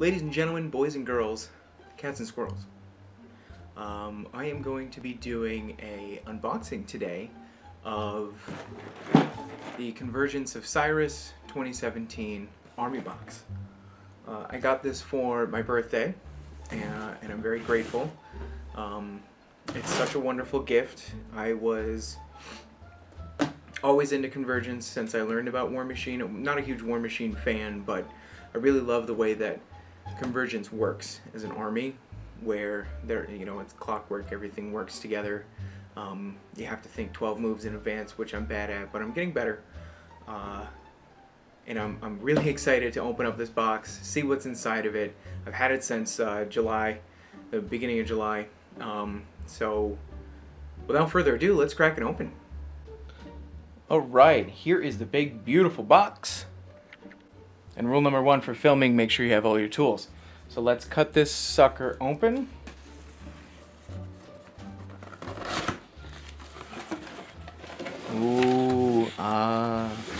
Ladies and gentlemen, boys and girls, cats and squirrels. Um, I am going to be doing a unboxing today of the Convergence of Cyriss 2017 Army Box. Uh, I got this for my birthday, and, and I'm very grateful. Um, it's such a wonderful gift. I was always into Convergence since I learned about Warmachine. Not a huge Warmachine fan, but I really love the way that Convergence works as an army, where there, you know, it's clockwork, everything works together. Um, you have to think 12 moves in advance, which I'm bad at, but I'm getting better. Uh, and I'm, I'm really excited to open up this box, see what's inside of it. I've had it since uh, July, the beginning of July. Um, so, without further ado, let's crack it open. Alright, here is the big, beautiful box. And rule number one for filming, make sure you have all your tools. So let's cut this sucker open. Ooh, ah. Uh,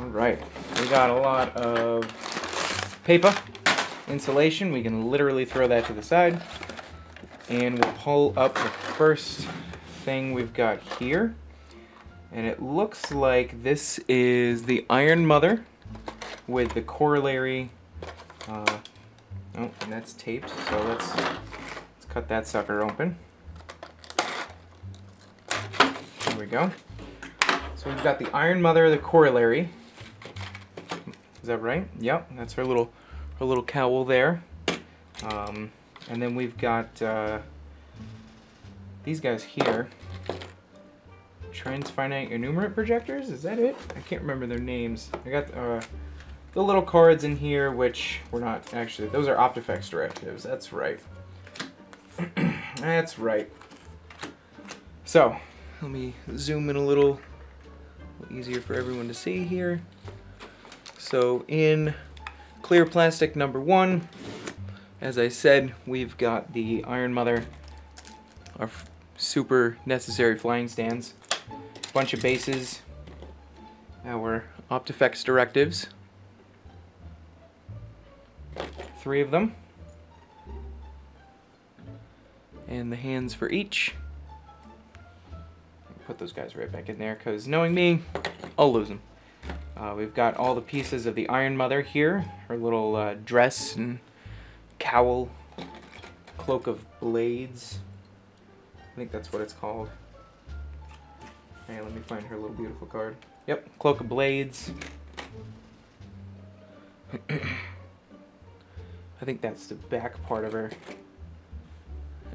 Alright, we got a lot of paper, insulation. We can literally throw that to the side. And we'll pull up the first thing we've got here. And it looks like this is the Iron Mother with the corollary. Uh, oh, and that's taped. So let's let's cut that sucker open. There we go. So we've got the Iron Mother, the corollary. Is that right? Yep, that's her little her little cowl there. Um, and then we've got uh, these guys here. Transfinite Enumerate projectors? Is that it? I can't remember their names. I got uh, the little cards in here, which we're not actually, those are Optifex directives. That's right. That's right. So, let me zoom in a little easier for everyone to see here. So, in clear plastic number one, as I said, we've got the Iron Mother, our super necessary flying stands bunch of bases, our Optifex directives, three of them, and the hands for each. Put those guys right back in there because knowing me, I'll lose them. Uh, we've got all the pieces of the Iron Mother here, her little uh, dress and cowl, cloak of blades. I think that's what it's called. Hey, let me find her little beautiful card. Yep, Cloak of Blades. I think that's the back part of her.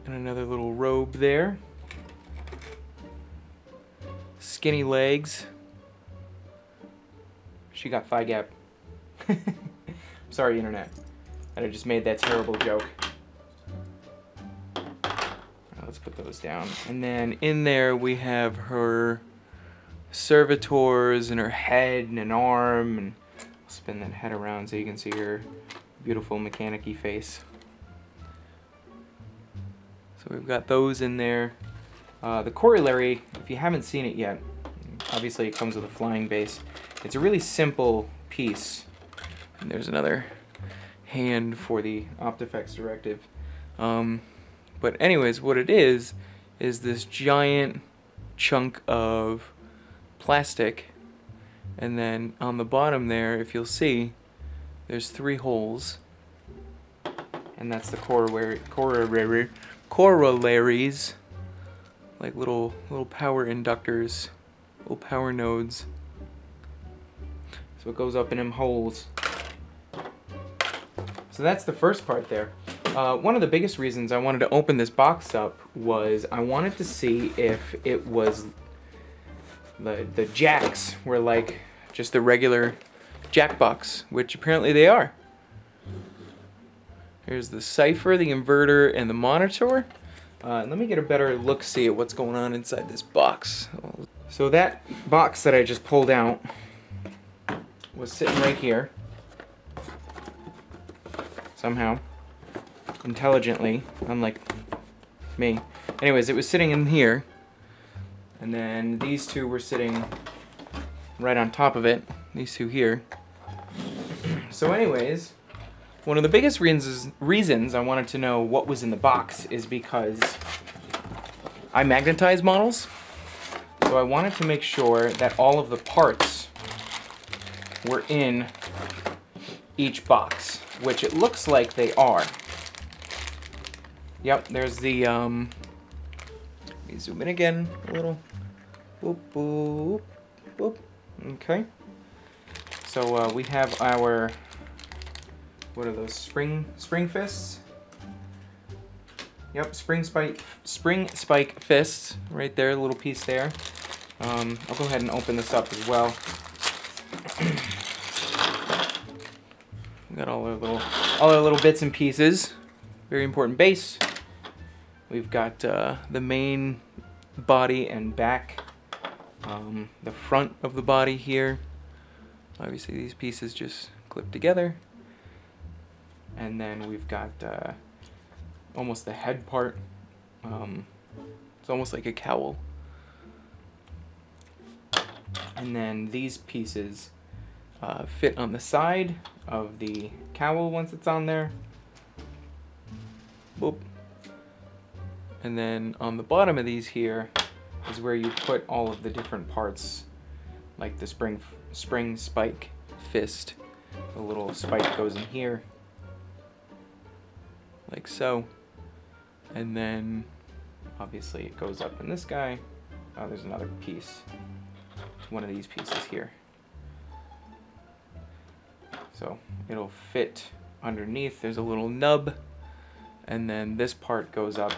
And another little robe there. Skinny legs. She got thigh gap. Sorry, internet. I just made that terrible joke. Let's put those down. And then in there we have her servitors and her head and an arm. And I'll spin that head around so you can see her beautiful mechanic face. So we've got those in there. Uh, the corollary, if you haven't seen it yet, obviously it comes with a flying base. It's a really simple piece. And there's another hand for the Optifex directive. Um, but anyways, what it is, is this giant chunk of plastic. And then on the bottom there, if you'll see, there's three holes. And that's the corollary, corollaries, like little little power inductors, little power nodes. So it goes up in them holes. So that's the first part there. Uh, one of the biggest reasons I wanted to open this box up was I wanted to see if it was the the jacks were like just the regular jack box, which apparently they are. Here's the cipher, the inverter, and the monitor. Uh, let me get a better look see at what's going on inside this box. So that box that I just pulled out was sitting right here somehow intelligently, unlike me. Anyways, it was sitting in here, and then these two were sitting right on top of it, these two here. So anyways, One of the biggest reasons, reasons I wanted to know what was in the box is because I magnetize models. So I wanted to make sure that all of the parts were in each box, which it looks like they are. Yep, there's the, um, let me zoom in again a little. Boop, boop, boop. Okay. So uh, we have our, what are those, spring, spring fists? Yep, spring spike, spring spike fists, right there, a little piece there. Um, I'll go ahead and open this up as well. we got all our little, all our little bits and pieces. Very important base. We've got uh, the main body and back, um, the front of the body here. Obviously these pieces just clip together. And then we've got uh, almost the head part. Um, it's almost like a cowl. And then these pieces uh, fit on the side of the cowl once it's on there. Boop. And then on the bottom of these here is where you put all of the different parts, like the spring spring spike fist. The little spike goes in here, like so. And then obviously it goes up in this guy. Oh, there's another piece. It's one of these pieces here. So it'll fit underneath. There's a little nub. And then this part goes up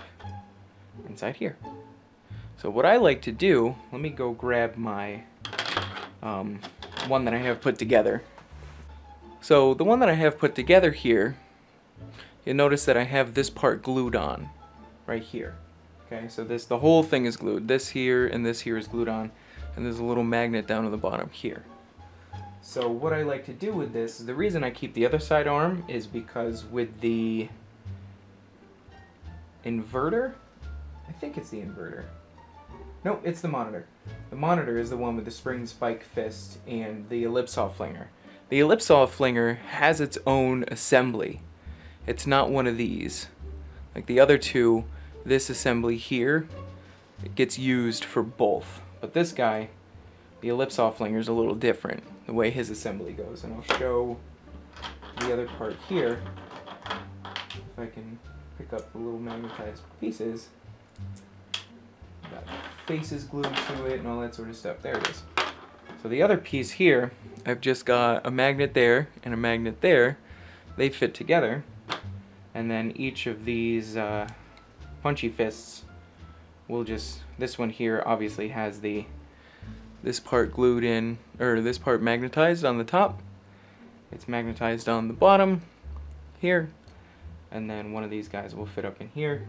inside here. So what I like to do, let me go grab my um, one that I have put together. So the one that I have put together here, you'll notice that I have this part glued on right here. Okay, so this the whole thing is glued. This here and this here is glued on, and there's a little magnet down at the bottom here. So what I like to do with this, the reason I keep the other side arm is because with the inverter, I think it's the inverter. Nope, it's the monitor. The monitor is the one with the spring spike fist and the ellipsaw flinger. The ellipsaw flinger has its own assembly. It's not one of these. Like the other two, this assembly here, it gets used for both. But this guy, the ellipsaw flinger is a little different, the way his assembly goes. And I'll show the other part here, if I can pick up the little magnetized pieces. Faces glued to it and all that sort of stuff. There it is. So the other piece here, I've just got a magnet there and a magnet there. They fit together. And then each of these uh, punchy fists will just, this one here obviously has the, this part glued in, or this part magnetized on the top. It's magnetized on the bottom here. And then one of these guys will fit up in here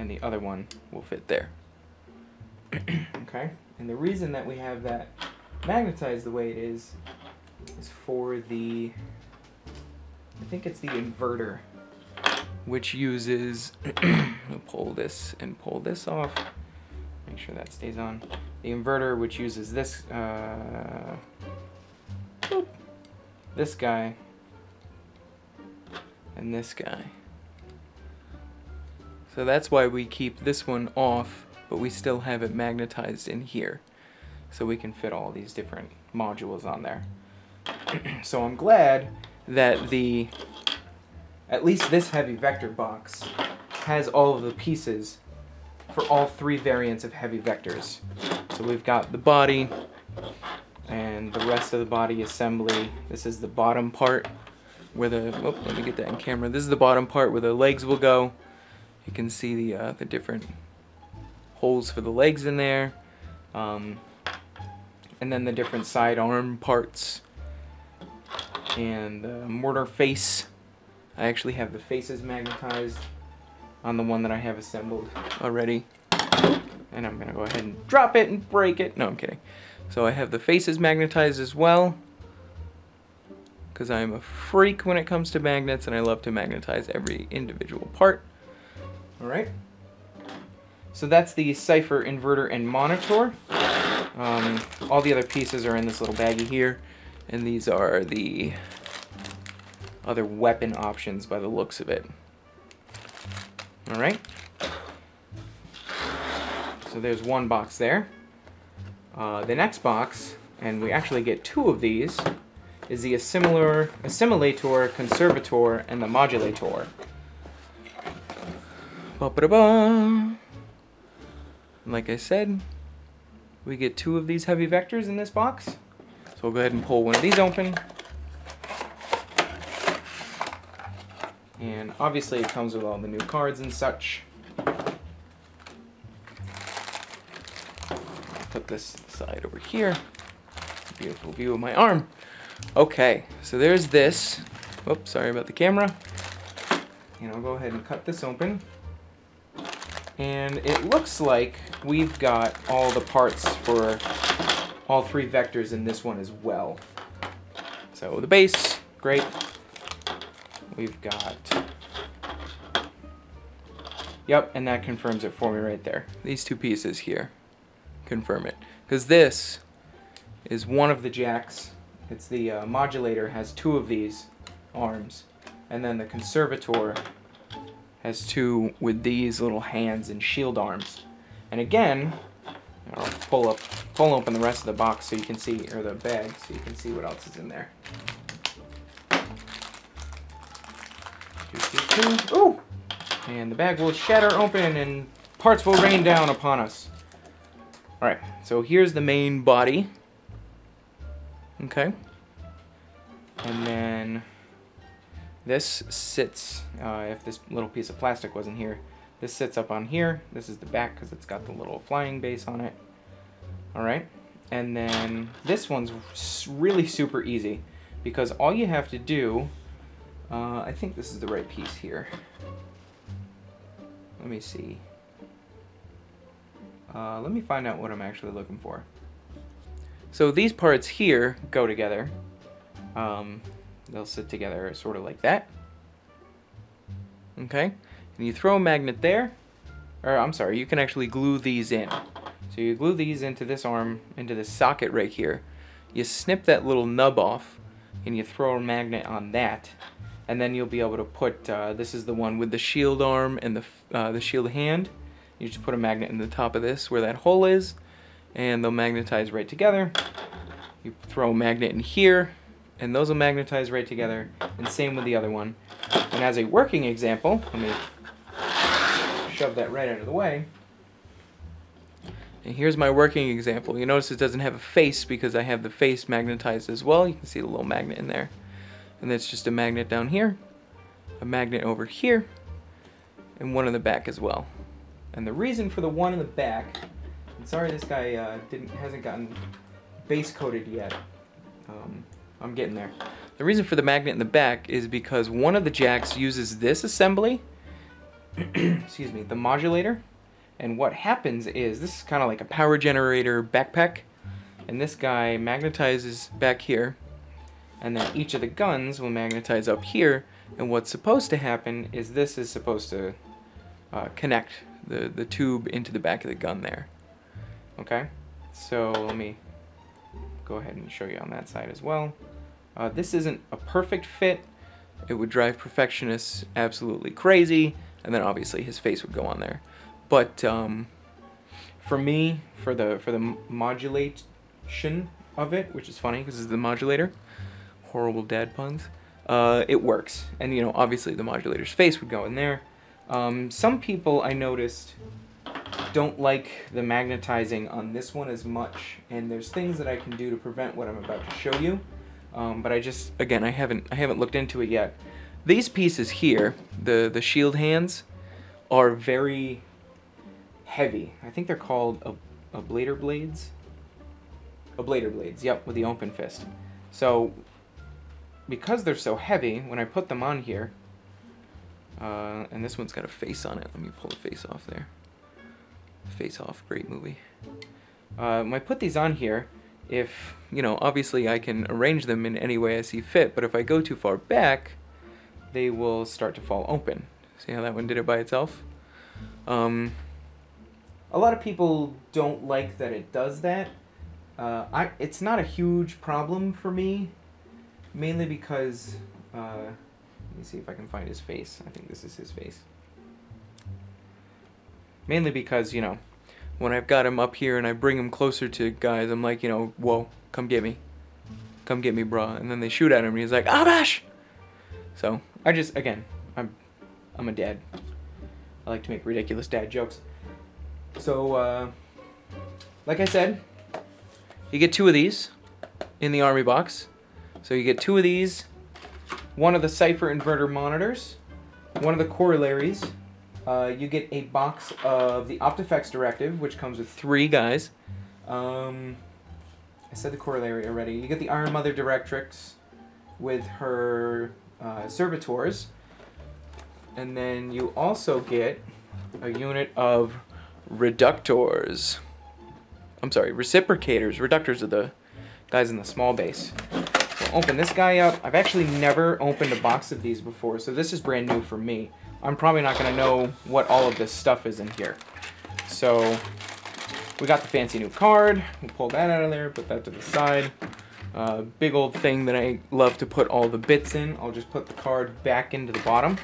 and the other one will fit there. okay? And the reason that we have that magnetized the way it is is for the, I think it's the inverter, which uses, I'll pull this and pull this off, make sure that stays on. The inverter, which uses this, uh, this guy, and this guy. So that's why we keep this one off, but we still have it magnetized in here. So we can fit all these different modules on there. so I'm glad that the, at least this heavy vector box, has all of the pieces for all three variants of heavy vectors. So we've got the body, and the rest of the body assembly. This is the bottom part where the, oh, let me get that in camera. This is the bottom part where the legs will go. You can see the, uh, the different holes for the legs in there. Um, and then the different side arm parts. And the mortar face. I actually have the faces magnetized on the one that I have assembled already. And I'm gonna go ahead and drop it and break it. No, I'm kidding. So I have the faces magnetized as well. Because I'm a freak when it comes to magnets and I love to magnetize every individual part. All right. So that's the Cipher inverter and monitor. Um, all the other pieces are in this little baggie here. And these are the other weapon options by the looks of it. Alright. So there's one box there. Uh, the next box, and we actually get two of these, is the assimilator, conservator, and the modulator. Ba -ba -ba. Like I said, we get two of these heavy vectors in this box. So we'll go ahead and pull one of these open. And obviously it comes with all the new cards and such. Put this side over here. Beautiful view of my arm. Okay, so there's this. Oops, sorry about the camera. And I'll go ahead and cut this open. And it looks like we've got all the parts for all three vectors in this one as well. So the base, great. We've got... Yep, and that confirms it for me right there. These two pieces here confirm it. Because this is one of the jacks. It's the uh, modulator has two of these arms. And then the conservator has two with these little hands and shield arms. And again, I'll pull up, pull open the rest of the box so you can see, or the bag, so you can see what else is in there. Ooh! And the bag will shatter open and parts will rain down upon us. Alright, so here's the main body. Okay. And then this sits, uh, if this little piece of plastic wasn't here, this sits up on here. This is the back because it's got the little flying base on it. Alright. And then this one's really super easy because all you have to do uh, I think this is the right piece here. Let me see. Uh, let me find out what I'm actually looking for. So these parts here go together. Um, they'll sit together sort of like that. Okay, and you throw a magnet there, or I'm sorry, you can actually glue these in. So you glue these into this arm, into this socket right here. You snip that little nub off, and you throw a magnet on that, and then you'll be able to put, uh, this is the one with the shield arm and the, uh, the shield hand. You just put a magnet in the top of this where that hole is, and they'll magnetize right together. You throw a magnet in here, and those will magnetize right together, and same with the other one. And as a working example, let me shove that right out of the way. And here's my working example. You notice it doesn't have a face because I have the face magnetized as well. You can see the little magnet in there. And that's just a magnet down here, a magnet over here, and one in the back as well. And the reason for the one in the back, I'm sorry this guy uh, didn't hasn't gotten base coated yet. Um, I'm getting there. The reason for the magnet in the back is because one of the jacks uses this assembly, excuse me, the modulator, and what happens is, this is kind of like a power generator backpack, and this guy magnetizes back here, and then each of the guns will magnetize up here and what's supposed to happen is this is supposed to uh, connect the, the tube into the back of the gun there. Okay, so let me go ahead and show you on that side as well. Uh, this isn't a perfect fit. It would drive perfectionists absolutely crazy, and then obviously his face would go on there. But um, for me, for the for the modulation of it, which is funny because it's the modulator, horrible dad puns, uh, it works. And, you know, obviously the modulator's face would go in there. Um, some people I noticed don't like the magnetizing on this one as much, and there's things that I can do to prevent what I'm about to show you. Um, but I just, again, I haven't, I haven't looked into it yet. These pieces here, the, the shield hands, are very heavy. I think they're called a ablator blades. Ablator blades, yep, with the open fist. So because they're so heavy, when I put them on here, uh, and this one's got a face on it. Let me pull the face off there. Face off, great movie. Uh, when I put these on here, if, you know, obviously I can arrange them in any way I see fit, but if I go too far back, they will start to fall open. See how that one did it by itself? Um, a lot of people don't like that it does that. Uh, I, it's not a huge problem for me mainly because uh, Let me see if I can find his face. I think this is his face. Mainly because, you know, when I've got him up here and I bring him closer to guys, I'm like, you know, whoa, come get me. Come get me, brah. And then they shoot at him and he's like, Abash! So, I just, again, I'm, I'm a dad. I like to make ridiculous dad jokes. So, uh, like I said, you get two of these in the army box. So you get two of these, one of the Cipher inverter monitors, one of the corollaries. Uh, you get a box of the Optifex Directive, which comes with three guys. Um, I said the corollary already. You get the Iron Mother Directrix with her uh, servitors. And then you also get a unit of reductors. I'm sorry, reciprocators. Reductors are the guys in the small base. So open this guy up. I've actually never opened a box of these before, so this is brand new for me. I'm probably not going to know what all of this stuff is in here. So we got the fancy new card. We'll pull that out of there, put that to the side. Uh, big old thing that I love to put all the bits in. I'll just put the card back into the bottom.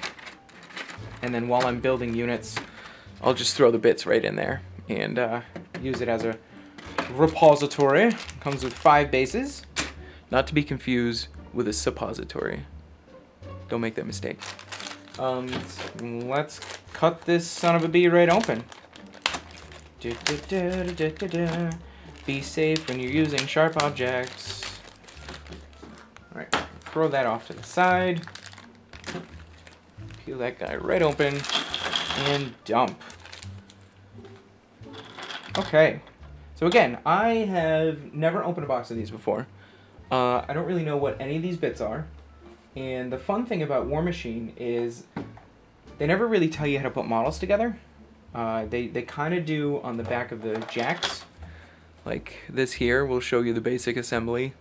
And then while I'm building units, I'll just throw the bits right in there and uh, use it as a repository. Comes with five bases, not to be confused with a suppository. Don't make that mistake. Um, let's cut this son of a bee right open. Be safe when you're using sharp objects. Alright, throw that off to the side. Peel that guy right open and dump. Okay, so again, I have never opened a box of these before. Uh, I don't really know what any of these bits are. And the fun thing about Warmachine is they never really tell you how to put models together. Uh, they they kind of do on the back of the jacks. Like this here will show you the basic assembly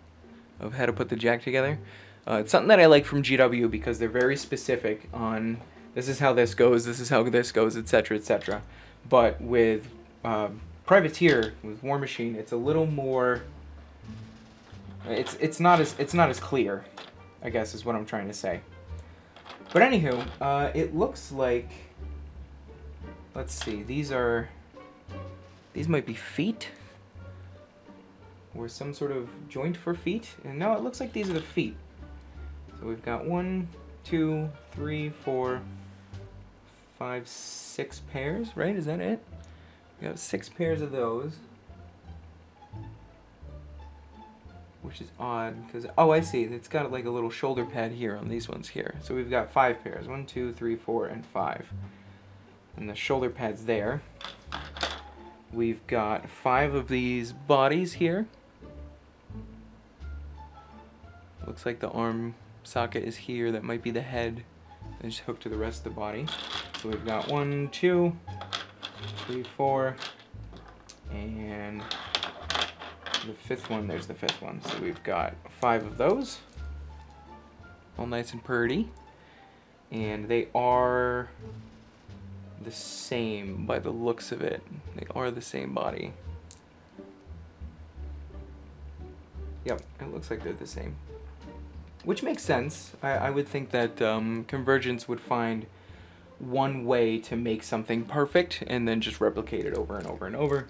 of how to put the jack together. Uh, it's something that I like from GW because they're very specific on this is how this goes, this is how this goes, etc., etc. But with uh, Privateer, with War Machine, it's a little more. It's it's not as it's not as clear, I guess is what I'm trying to say. But anywho, uh, it looks like. Let's see. These are. These might be feet. Or some sort of joint for feet. And no, it looks like these are the feet. So we've got one, two, three, four, five, six pairs, right? Is that it? We got six pairs of those. Which is odd, because, oh, I see. It's got like a little shoulder pad here on these ones here. So we've got five pairs. One, two, three, four, and five. And the shoulder pad's there. We've got five of these bodies here. Looks like the arm socket is here. That might be the head. And just hooked to the rest of the body. So we've got one, two, three, four, and the fifth one, there's the fifth one. So we've got five of those. All nice and purty. And they are the same by the looks of it. They are the same body. Yep, it looks like they're the same. Which makes sense. I, I would think that um, Convergence would find one way to make something perfect and then just replicate it over and over and over.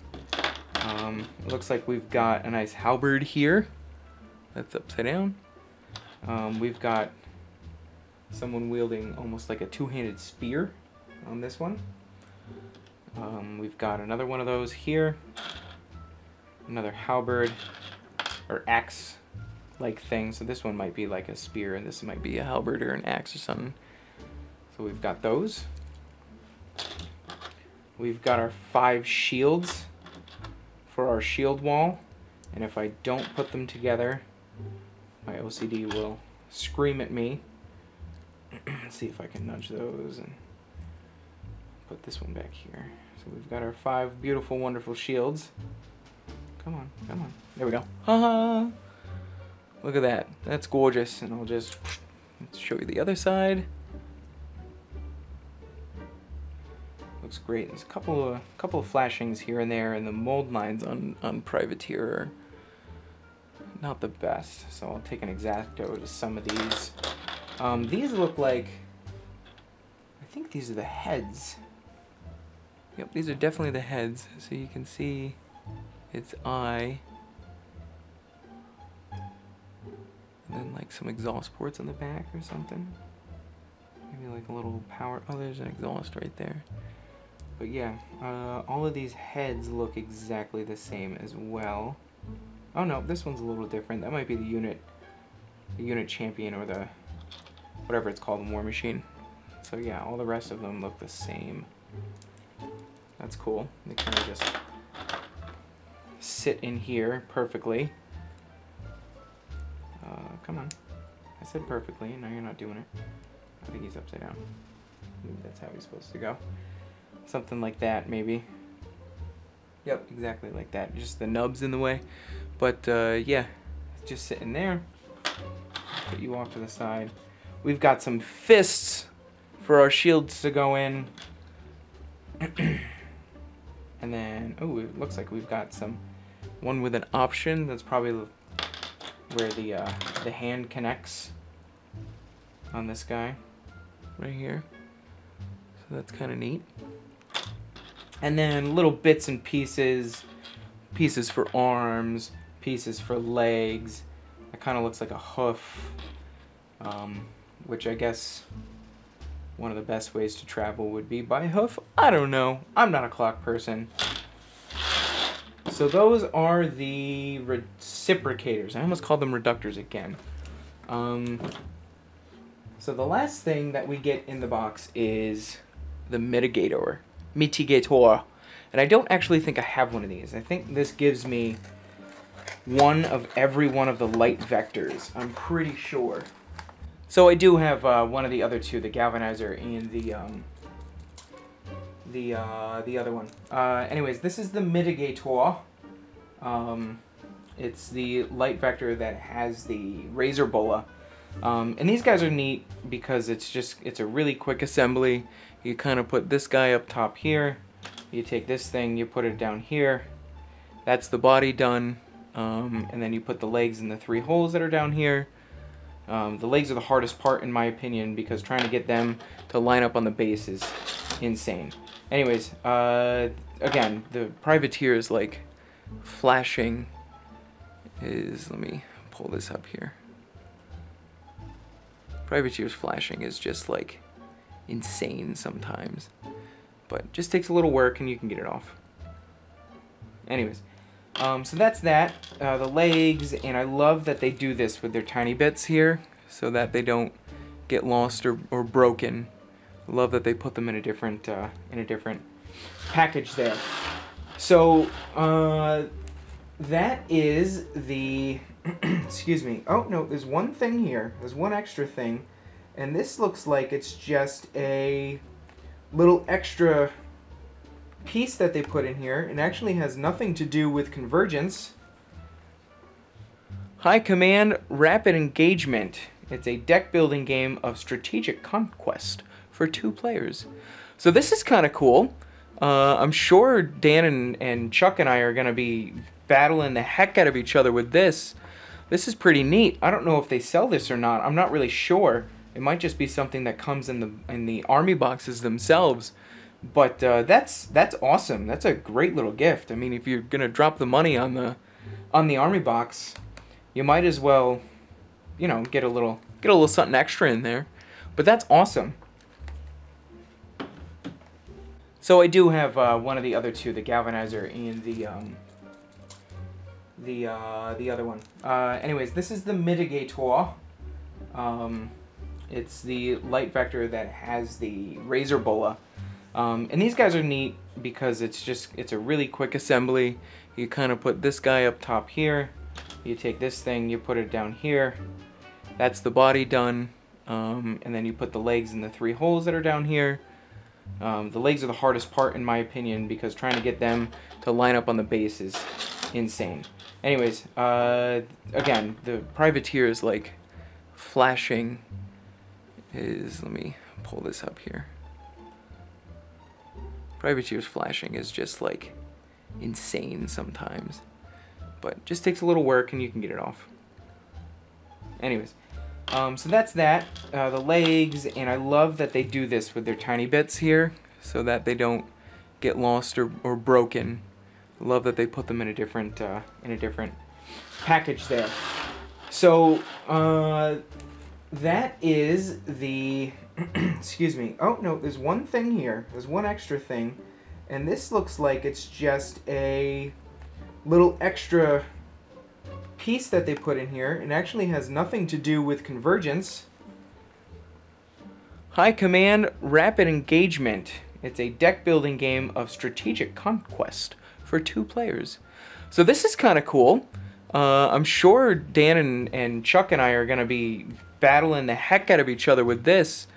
Um, it looks like we've got a nice halberd here. That's upside down. Um, we've got someone wielding almost like a two-handed spear on this one. Um, we've got another one of those here. Another halberd or axe like thing. So this one might be like a spear and this might be a halberd or an axe or something. So we've got those. We've got our five shields for our shield wall. And if I don't put them together, my OCD will scream at me. Let's see if I can nudge those and put this one back here. So we've got our five beautiful, wonderful shields. Come on, come on. There we go. Ha ha! Look at that. That's gorgeous. And I'll just show you the other side. Looks great. There's a couple of couple of flashings here and there, and the mold lines on on Privateer are not the best. So I'll take an exacto to some of these Um, these look like, I think these are the heads. Yep, these are definitely the heads. So you can see its eye. And then like some exhaust ports on the back or something. Maybe like a little power, oh there's an exhaust right there. But yeah, uh, all of these heads look exactly the same as well. Oh no, this one's a little different. That might be the unit, the unit champion or the, whatever it's called, the war machine. So yeah, all the rest of them look the same. That's cool. They kind of just sit in here perfectly. Uh, come on. I said perfectly, now you're not doing it. I think he's upside down. Maybe that's how he's supposed to go. Something like that, maybe. Yep, exactly like that. Just the nubs in the way. But, uh, yeah, just sitting there. Put you off to the side. We've got some fists for our shields to go in. and then, oh, it looks like we've got some, one with an option. That's probably where the, uh, the hand connects on this guy right here. So that's kind of neat. And then little bits and pieces, pieces for arms, pieces for legs. It kind of looks like a hoof, um, which I guess one of the best ways to travel would be by hoof. I don't know. I'm not a clock person. So those are the reciprocators. I almost called them reductors again. Um, so the last thing that we get in the box is the mitigator. Mitigator. And I don't actually think I have one of these. I think this gives me one of every one of the light vectors. I'm pretty sure. So I do have uh, one of the other two, the galvanizer and the um, the uh, the other one. Uh, anyways, this is the mitigator. Um, it's the light vector that has the razor bola. Um, and these guys are neat because it's just it's a really quick assembly. You kind of put this guy up top here. You take this thing, you put it down here. That's the body done. Um, and then you put the legs in the three holes that are down here. Um, the legs are the hardest part in my opinion because trying to get them to line up on the base is insane. Anyways, uh, again, the privateer is like flashing is, let me pull this up here. Privateer's flashing is just like insane sometimes. But just takes a little work and you can get it off. Anyways, um, so that's that. Uh, the legs, and I love that they do this with their tiny bits here so that they don't get lost or, or broken. Love that they put them in a different uh, in a different package there. So uh, that is the excuse me. Oh no, there's one thing here. There's one extra thing, and this looks like it's just a little extra piece that they put in here. It actually has nothing to do with convergence. High Command Rapid Engagement. It's a deck building game of strategic conquest for two players. So this is kind of cool. Uh, I'm sure Dan and, and Chuck and I are going to be battling the heck out of each other with this. This is pretty neat. I don't know if they sell this or not. I'm not really sure. It might just be something that comes in the in the army boxes themselves. But uh, that's that's awesome. That's a great little gift. I mean, if you're gonna drop the money on the on the army box, you might as well, you know, get a little get a little something extra in there. But that's awesome. So I do have uh, one of the other two, the galvanizer and the um, the uh, the other one. Uh, anyways, this is the mitigator. Um, it's the light vector that has the razor bola. Um, and these guys are neat because it's just, it's a really quick assembly. You kind of put this guy up top here. You take this thing, you put it down here. That's the body done. Um, and then you put the legs in the three holes that are down here. Um, the legs are the hardest part in my opinion because trying to get them to line up on the base is insane. Anyways, uh, again, the privateer is like flashing is, let me pull this up here. Privateer's flashing is just like insane sometimes. But just takes a little work and you can get it off. Anyways, Um, so that's that. Uh, the legs, and I love that they do this with their tiny bits here, so that they don't get lost or, or broken. Love that they put them in a different uh, in a different package there. So uh, that is the excuse me. Oh no, there's one thing here. There's one extra thing, and this looks like it's just a little extra piece that they put in here. It actually has nothing to do with convergence. High Command Rapid Engagement. It's a deck building game of strategic conquest for two players. So this is kind of cool. Uh, I'm sure Dan and, and Chuck and I are going to be battling the heck out of each other with this.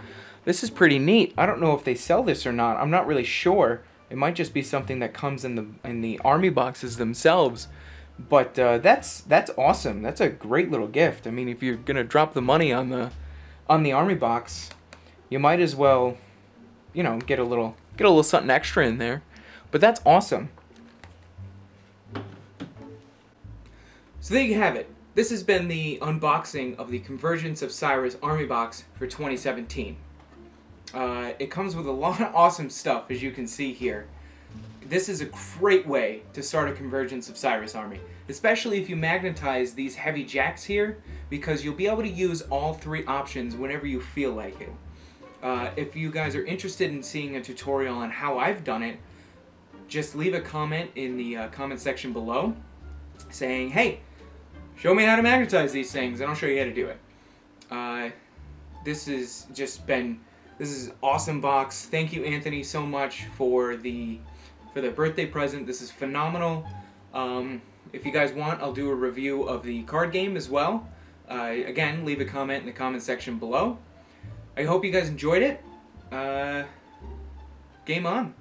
This is pretty neat. I don't know if they sell this or not. I'm not really sure. It might just be something that comes in the in the army boxes themselves. But uh, that's that's awesome. That's a great little gift. I mean, if you're gonna drop the money on the on the army box, you might as well, you know, get a little get a little something extra in there. But that's awesome. So there you have it. This has been the unboxing of the Convergence of Cyriss Army Box for 2017. Uh, it comes with a lot of awesome stuff, as you can see here this is a great way to start a convergence of Cyriss army, especially if you magnetize these heavy jacks here, because you'll be able to use all three options whenever you feel like it. Uh, if you guys are interested in seeing a tutorial on how I've done it, just leave a comment in the uh, comment section below saying, hey, show me how to magnetize these things and I'll show you how to do it. Uh, this has just been, this is awesome box. Thank you, Anthony, so much for the for the birthday present. This is phenomenal. Um, if you guys want, I'll do a review of the card game as well. Uh, again, leave a comment in the comment section below. I hope you guys enjoyed it. Uh, game on.